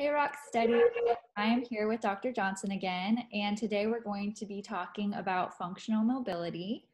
Hey, Rock Steady. I am here with Dr. Johnson again, and today we're going to be talking about functional mobility.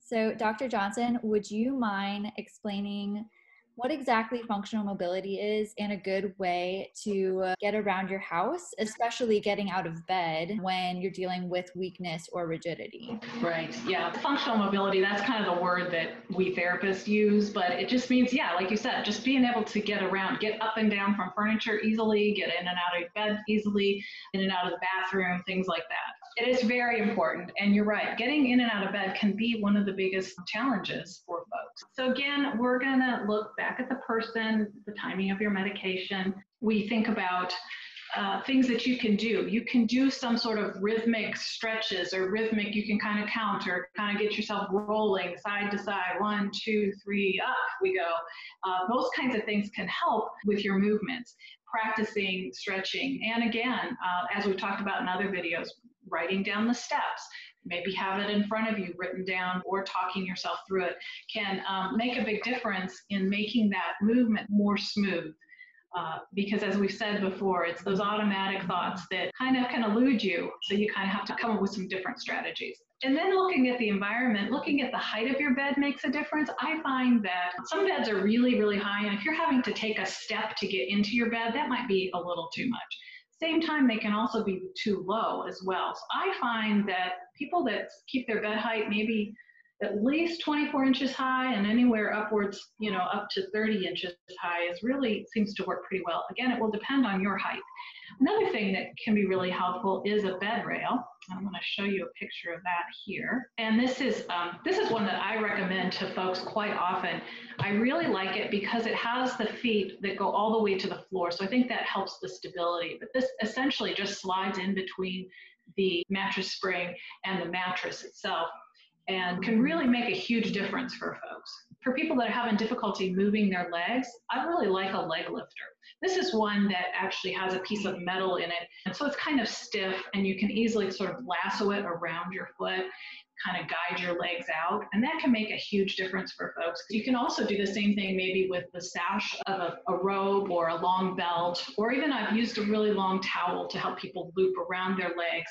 So, Dr. Johnson, would you mind explaining what exactly functional mobility is and a good way to get around your house, especially getting out of bed when you're dealing with weakness or rigidity. Right. Yeah. Functional mobility, that's kind of the word that we therapists use, but it just means, yeah, like you said, just being able to get around, get up and down from furniture easily, get in and out of bed easily, in and out of the bathroom, things like that. It is very important. And you're right, getting in and out of bed can be one of the biggest challenges for folks. So, again, we're going to look back at the person, the timing of your medication. We think about uh, things that you can do. You can do some sort of rhythmic stretches or rhythmic, you can kind of count or kind of get yourself rolling side to side. One, two, three, up we go. Uh, those kinds of things can help with your movements. Practicing stretching. And again, uh, as we've talked about in other videos, writing down the steps, maybe have it in front of you written down or talking yourself through it can um, make a big difference in making that movement more smooth. Uh, because as we've said before, it's those automatic thoughts that kind of can elude you. So you kind of have to come up with some different strategies. And then looking at the environment, looking at the height of your bed makes a difference. I find that some beds are really, really high. And if you're having to take a step to get into your bed, that might be a little too much. Same time, they can also be too low as well. So I find that people that keep their bed height maybe at least 24 inches high and anywhere upwards, you know, up to 30 inches high is really seems to work pretty well. Again, it will depend on your height. Another thing that can be really helpful is a bed rail. I'm going to show you a picture of that here. And this is um, this is one that I recommend to folks quite often. I really like it because it has the feet that go all the way to the floor. So I think that helps the stability. But this essentially just slides in between the mattress spring and the mattress itself and can really make a huge difference for folks. For people that are having difficulty moving their legs, I really like a leg lifter. This is one that actually has a piece of metal in it, and so it's kind of stiff, and you can easily sort of lasso it around your foot, kind of guide your legs out, and that can make a huge difference for folks. You can also do the same thing maybe with the sash of a, a robe or a long belt, or even I've used a really long towel to help people loop around their legs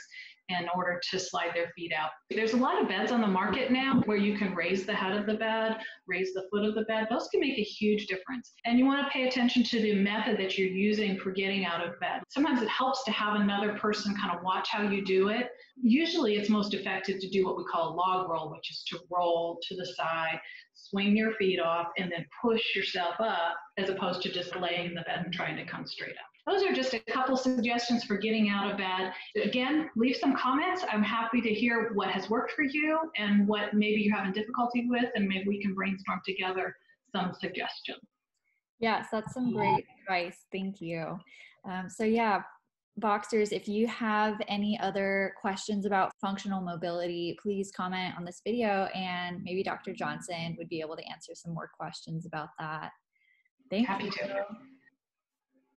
in order to slide their feet out. There's a lot of beds on the market now where you can raise the head of the bed, raise the foot of the bed. Those can make a huge difference. And you want to pay attention to the method that you're using for getting out of bed. Sometimes it helps to have another person kind of watch how you do it. Usually it's most effective to do what we call a log roll, which is to roll to the side, swing your feet off, and then push yourself up as opposed to just laying in the bed and trying to come straight up. Those are just a couple suggestions for getting out of bed. Again, leave some comments. I'm happy to hear what has worked for you and what maybe you're having difficulty with, and maybe we can brainstorm together some suggestions. Yes, that's some great advice. Thank you. Um, so, yeah, Boxers, if you have any other questions about functional mobility, please comment on this video and maybe Dr. Johnson would be able to answer some more questions about that. Thank Happy you. to.